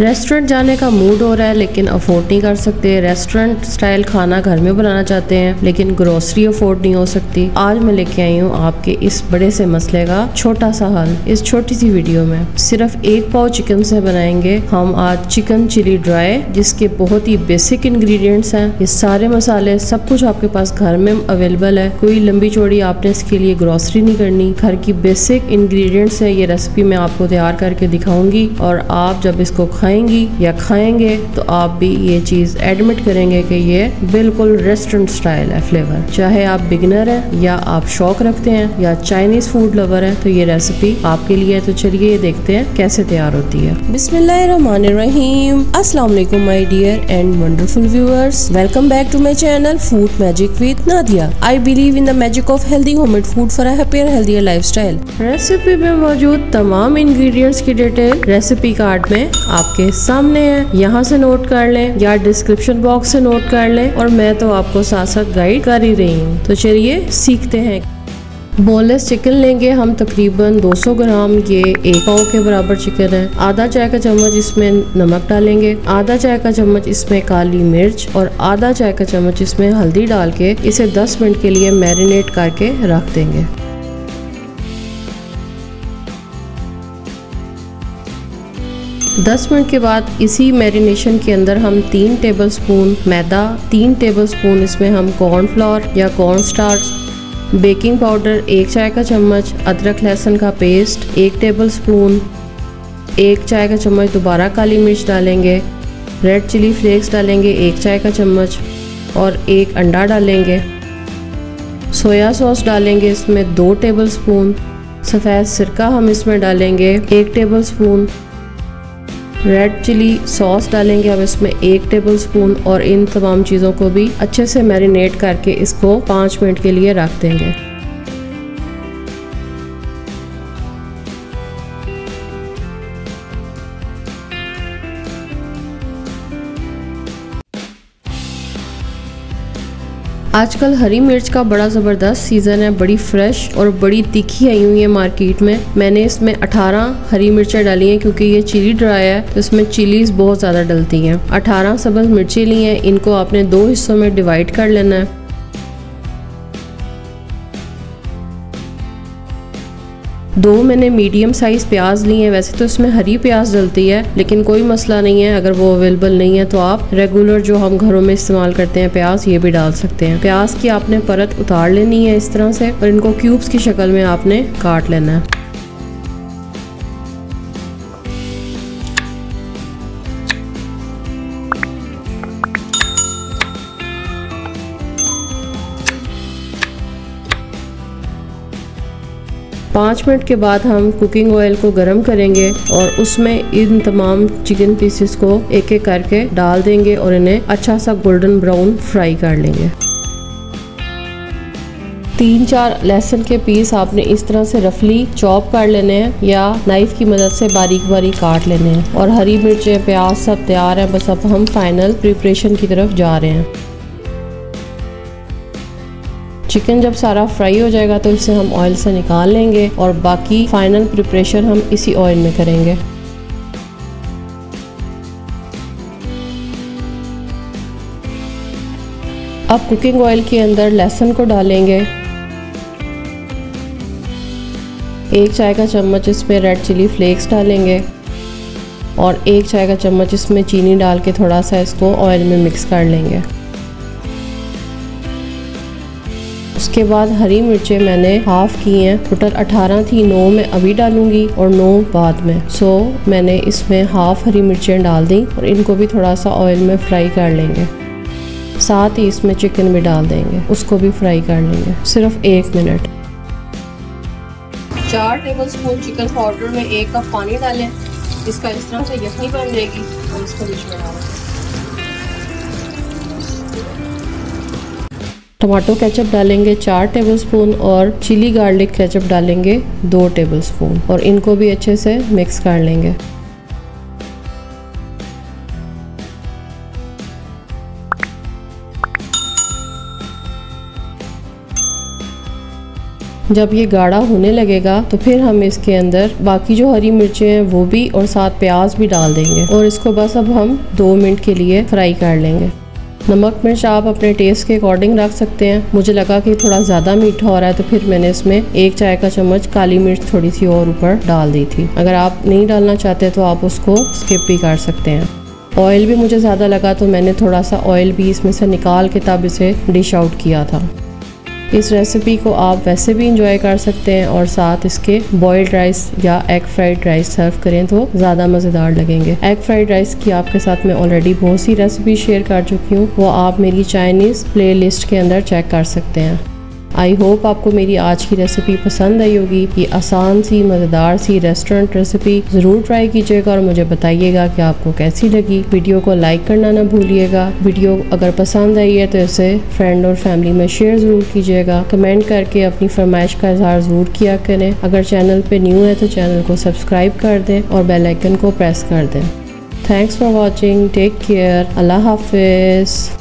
Restaurant जाने का mood हो रहा है, लेकिन अफोर्ड नहीं कर सकते। रेस्टोरेंट स्टाइल खाना घर में बनाना चाहते हैं, लेकिन ग्रोसरी अफोर्ड नहीं हो सकती। आज मैं लेके आई हूँ आपके इस बड़े से मसले का छोटा सा हल। इस छोटी सी वीडियो में सिर्फ़ एक पाव चिकन से बनाएँगे। हम आज चिकन चिली ड्राई जिसके बहुत ही बेसिक इंग्रेडिएंट्स हैं। ये सारे मसाले सब कुछ आपके पास घर में अवेलेबल है। कोई लंबी चौड़ी आपने इसके लिए ग्रोसरी नहीं करनी। घर की बेसिक इंग्रेडिएंट्स है। ये रेसिपी मैं आपको तैयार करके दिखाऊँगी। और आप जब इसको खाएँगी या खाएँगे तो आप भी ये चीज़ एडमिट करेंगे कि ये बिल्कुल रेस्टोरेंट स्टाइल है फ्लेवर चाहे आप बिगनर हैं या आप शौक रखते हैं या चाइनीज़ फ़ूड लवर हैं तो ये रेसिपी आपके लिए है। तो चलिए ये देखते हैं कैसे तैयार होती है। बिस्मिल्लाहिर्रहमानिर्रहीम। अस्सलाम वालेकुम my dear and wonderful viewers welcome back to my channel food magic with Nadia I believe in the magic of healthy homemade food for a happier healthier lifestyle recipe में मौजूद तमाम इंग्रेडिएंट्स की डिटेल रेसिपी कार्ड में आपके आपके सामने है, यहाँ से नोट कर लें या डिस्क्रिप्शन बॉक्स से नोट कर लें और मैं तो आपको साथ साथ गाइड कर ही रही हूँ। तो चलिए सीखते हैं। बोनलेस चिकन लेंगे हम तकरीबन 200 ग्राम, ये एक पाव के बराबर चिकन है। आधा चाय का चम्मच इसमें नमक डालेंगे, आधा चाय का चम्मच इसमें काली मिर्च और आधा चाय का चम्मच इसमें हल्दी डाल के इसे 10 मिनट के लिए मैरिनेट करके रख देंगे। 10 मिनट के बाद इसी मैरिनेशन के अंदर हम तीन टेबल स्पून मैदा, तीन टेबल स्पून इसमें हम कॉर्नफ्लोर या कॉर्न स्टार्च बेकिंग पाउडर एक चाय का चम्मच, अदरक लहसुन का पेस्ट एक टेबल स्पून एक चाय का चम्मच दोबारा काली मिर्च डालेंगे रेड चिली फ्लेक्स डालेंगे, एक चाय का चम्मच और एक अंडा डालेंगे। सोया सॉस डालेंगे इसमें दो टेबल स्पून सफ़ेद सिरका हम इसमें डालेंगे, एक tablespoon red chilli sauce डालेंगे अब इसमें एक टेबल स्पून और इन तमाम चीज़ों को भी अच्छे से मैरिनेट करके इसको पाँच मिनट के लिए रख देंगे। आजकल हरी मिर्च का बड़ा ज़बरदस्त सीज़न है। बड़ी फ्रेश और बड़ी तीखी आई हुई है मार्केट में। मैंने इसमें 18 हरी मिर्चें डाली हैं क्योंकि ये चिली ड्राई है तो इसमें चिलीज बहुत ज़्यादा डलती हैं। 18 सबज मिर्चें ली हैं, इनको आपने दो हिस्सों में डिवाइड कर लेना है। दो मैंने मीडियम साइज़ प्याज ली है। वैसे तो इसमें हरी प्याज डलती है, लेकिन कोई मसला नहीं है। अगर वो अवेलेबल नहीं है तो आप रेगुलर जो हम घरों में इस्तेमाल करते हैं प्याज, ये भी डाल सकते हैं। प्याज की आपने परत उतार लेनी है इस तरह से और इनको क्यूब्स की शक्ल में आपने काट लेना है। पाँच मिनट के बाद हम कुकिंग ऑयल को गर्म करेंगे और उसमें इन तमाम चिकन पीसेस को एक एक करके डाल देंगे और इन्हें अच्छा सा गोल्डन ब्राउन फ्राई कर लेंगे। तीन चार लहसुन के पीस आपने इस तरह से रफली चॉप कर लेने हैं या नाइफ की मदद से बारीक बारीक काट लेने हैं। और हरी मिर्चें, प्याज सब तैयार है, बस अब हम फाइनल प्रिपरेशन की तरफ़ जा रहे हैं। चिकन जब सारा फ्राई हो जाएगा तो इसे हम ऑयल से निकाल लेंगे और बाकी फाइनल प्रिपरेशन हम इसी ऑयल में करेंगे। अब कुकिंग ऑयल के अंदर लहसुन को डालेंगे। एक चाय का चम्मच इसमें रेड चिली फ्लेक्स डालेंगे और एक चाय का चम्मच इसमें चीनी डाल के थोड़ा सा इसको ऑयल में मिक्स कर लेंगे। उसके बाद हरी मिर्चें मैंने हाफ़ की हैं। टोटल 18 थी, नौ मैं अभी डालूँगी और नौ बाद में। सो मैंने इसमें हाफ़ हरी मिर्चें डाल दी और इनको भी थोड़ा सा ऑयल में फ्राई कर लेंगे। साथ ही इसमें चिकन भी डाल देंगे। उसको भी फ्राई कर लेंगे। सिर्फ़ एक मिनट चार टेबल स्पून चिकन पाउडर में एक कप पानी डालें। इसका इस तरह से यखनी बन जाएगी और इसको बीच में डालें। टमाटो केचप डालेंगे चार टेबलस्पून और चिली गार्लिक केचप डालेंगे दो टेबलस्पून और इनको भी अच्छे से मिक्स कर लेंगे। जब ये गाढ़ा होने लगेगा तो फिर हम इसके अंदर बाकी जो हरी मिर्चें हैं वो भी और साथ प्याज भी डाल देंगे और इसको बस अब हम दो मिनट के लिए फ्राई कर लेंगे। नमक मिर्च आप अपने टेस्ट के अकॉर्डिंग रख सकते हैं। मुझे लगा कि थोड़ा ज़्यादा मीठा हो रहा है तो फिर मैंने इसमें एक चाय का चम्मच काली मिर्च थोड़ी सी और ऊपर डाल दी थी। अगर आप नहीं डालना चाहते तो आप उसको स्किप भी कर सकते हैं। ऑयल भी मुझे ज़्यादा लगा तो मैंने थोड़ा सा ऑयल भी इसमें से निकाल के तब इसे डिश आउट किया था। इस रेसिपी को आप वैसे भी इंजॉय कर सकते हैं और साथ इसके बॉयल्ड राइस या एग फ्राइड राइस सर्व करें तो ज़्यादा मज़ेदार लगेंगे। एग फ्राइड राइस की आपके साथ में ऑलरेडी बहुत सी रेसिपी शेयर कर चुकी हूँ। वो आप मेरी चाइनीज़ प्ले के अंदर चेक कर सकते हैं। आई होप आपको मेरी आज की रेसिपी पसंद आई होगी। ये आसान सी, मज़ेदार सी रेस्टोरेंट रेसिपी ज़रूर ट्राई कीजिएगा और मुझे बताइएगा कि आपको कैसी लगी। वीडियो को लाइक करना ना भूलिएगा। वीडियो अगर पसंद आई है तो इसे फ्रेंड और फैमिली में शेयर ज़रूर कीजिएगा। कमेंट करके अपनी फरमाइश का इजहार ज़रूर किया करें। अगर चैनल पर न्यू है तो चैनल को सब्सक्राइब कर दें और बेलाइकन को प्रेस कर दें। Thanks for watching take care अल्लाह हाफिज़।